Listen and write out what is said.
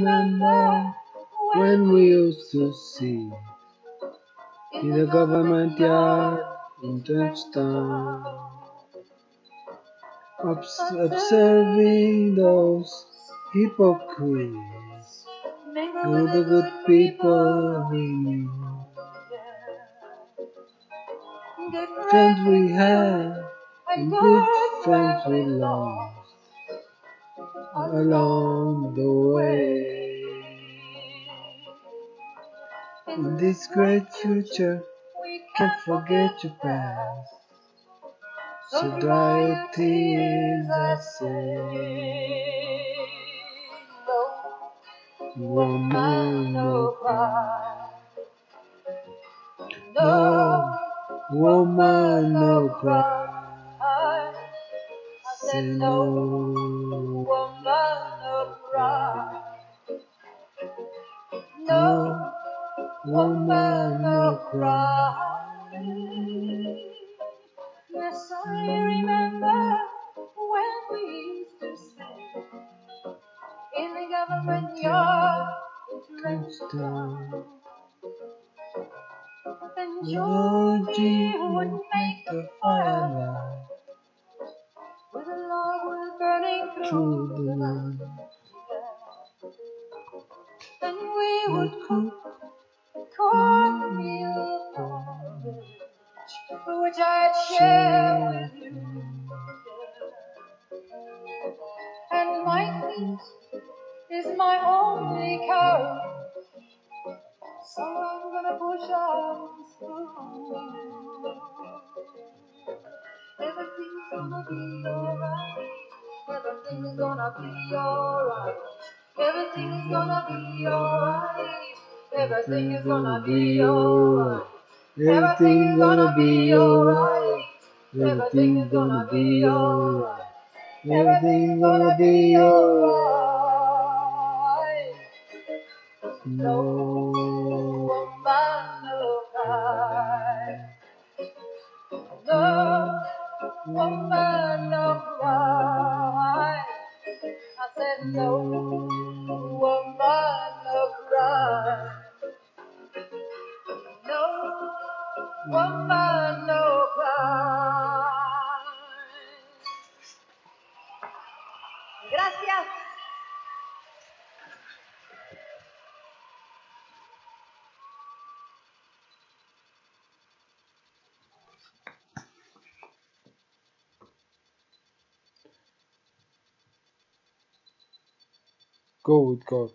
remember when we used to see in the government yard in Trenchtown, obs- observing those hypocrites who the good people we knew. Friends we had and good friends we lost along the way. In this great future, we can't forget your past. So dry your tears, I say. Woman, no cry. No, woman, no cry. Say no, woman, woman, no cry. Yes, I remember when we used to sing in the government yard in Trenchtown. And Georgie would make the firelight with a log burning through the night. And we would Would cook cook cornmeal porridge, which I'd share with you. And my feet is my only courage, so I'm gonna push on through. Everything's gonna be alright. Everything's gonna be alright. Everything's gonna be alright. Everything is gonna be alright. Everything gonna be alright. Everything gonna be alright. Everything gonna be alright. No No, woman no cry. No woman no cry. I said no Gracias. go with God.